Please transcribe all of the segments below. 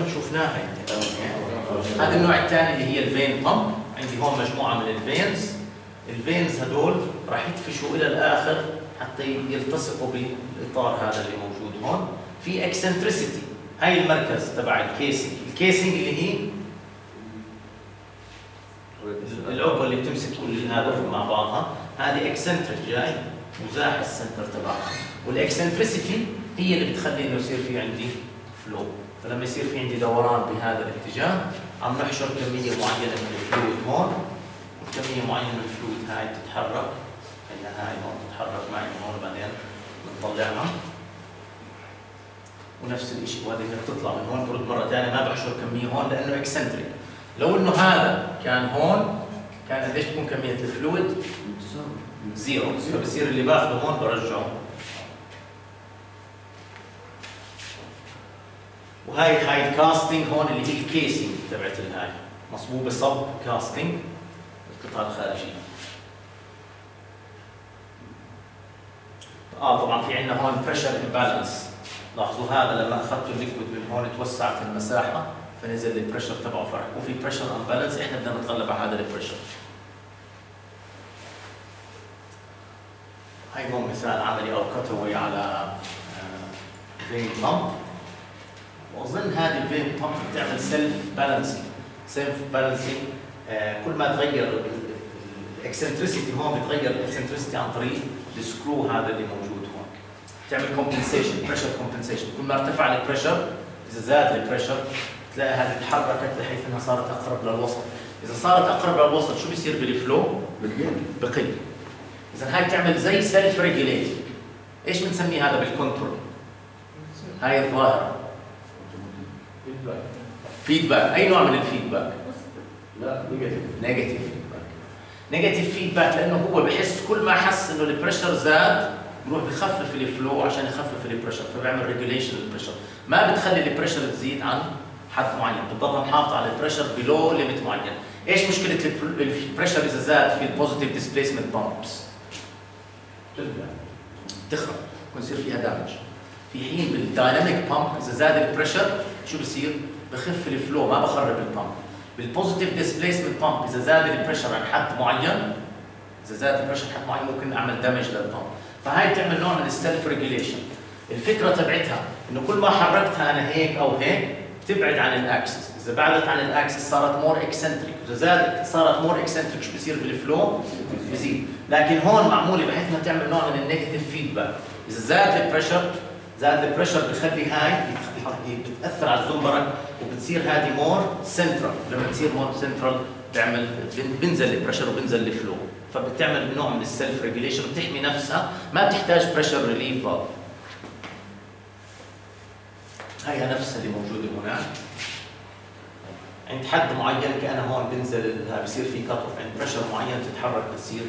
اظن شفناها انت هذا النوع الثاني اللي هي ال vane pump عندي هون مجموعة من ال vanes ال vanes هدول راح يدفشوا إلى الآخر حتى يلتصقوا بالإطار هذا اللي موجود هون. في eccentricity هاي المركز تبع ال casing ال casing اللي هي العلبه اللي بتمسك كل هذا مع بعضها. هذه eccentric جاي مزاح ال center تبعها. وال eccentricity هي اللي بتخلي إنه يصير في عندي flow فلما يصير في عندي دوران بهذا الاتجاه عم نحشر كمية معينة من ال fluid هون. وكميه معينة من ال fluid هاي بتتحرك. هي هاي هون بتتحرك معي هون بعدين بنطلعها. ونفس الشيء وهذه بتطلع من هون برد مرة ثانية ما بحشر كمية هون لأنه eccentric لو إنه هذا كان هون كان قديش تكون كمية ال fluid؟ zero. فبصير اللي باخذه هون برجعه. وهاي هاي ال casting هون اللي هي ال casing تبعت الهاي مصبوبه صب casting القطع الخارجيه آه طبعا في عندنا هون pressure imbalance لاحظوا هذا لما أخذت ال liquid من هون توسعت المساحة فنزل ال pressure تبعه فرح. وفي pressure imbalance إحنا بدنا نتغلب على هذا ال pressure هاي هون مثال عملي actual على vane pump وأظن هذه ال vane pump بتعمل self balancing self balancing كل ما تغير ال eccentricity هون بتغير ال eccentricity عن طريق ال screw هذا اللي موجود هون. تعمل compensation pressure compensation كل ما ارتفع ال pressure إذا زاد ال pressure تلاقي هذه تحركت بحيث إنها صارت أقرب للوسط. إذا صارت أقرب للوسط شو بيصير بال flow بقل إذا هاي بتعمل زي self regulate إيش بنسمي هذا بال control هاي الظاهرة. feedback أي نوع من ال feedback؟ لا negative negative feedback negative feedback لأنه هو بحس كل ما حس إنه ال pressure زاد بروح بخفف ال flow عشان يخفف ال pressure فبيعمل regulation لل pressure ما بتخلي ال pressure تزيد عن حد معين بتضلها محافظه على ال pressure below limit معين. إيش مشكلة ال pressure إذا زاد في ال positive displacement pumps تخرب يكون يصير فيها damage في حين بال dynamic pump إذا زاد ال pressure شو بصير؟ بخف ال flow ما بخرب ال pump بال positive displacement pump إذا زاد ال pressure عن حد معين إذا زاد ال pressure حد معين ممكن أعمل damage لل pump فهاي بتعمل نوع من ال self regulation الفكرة تبعتها إنه كل ما حركتها أنا هيك أو هيك بتبعد عن ال axis إذا بعدت عن الاكسس صارت more eccentric إذا زادت صارت more eccentric شو بصير بال flow بزيد. لكن هون معمولة بحيث انها تعمل نوع من ال negative feedback إذا زاد ال pressure زاد ال pressure بخلي هاي بتأثر على الزنبرك وبتصير هذه more central لما تصير more central بتعمل بنزل ال pressure وبنزل ال flow فبتعمل نوع من ال self regulation بتحمي نفسها. ما بتحتاج pressure relief valve هي نفسها اللي موجودة هناك عند حد معين كان هون بنزل بصير في cut off عند pressure معين تتحرك بتصير.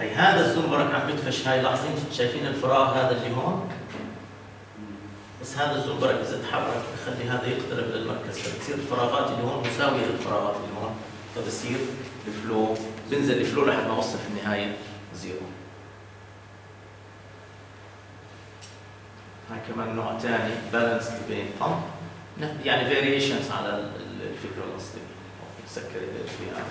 هي هذا الزنبرك عم بدفش هاي. لاحظين؟ شايفين الفراغ هذا اللي هون؟ بس هذا الزنبرك إذا تحرك بخلي هذا يقترب للمركز. فبتصير الفراغات اللي هون مساوية للفراغات اللي هون. فبصير ال flow بنزل ال flow لحد ما وصل في النهاية zero. هاي كمان نوع ثاني balanced vane pump يعني variations على الفكرة الأصلية. تسكر فيها.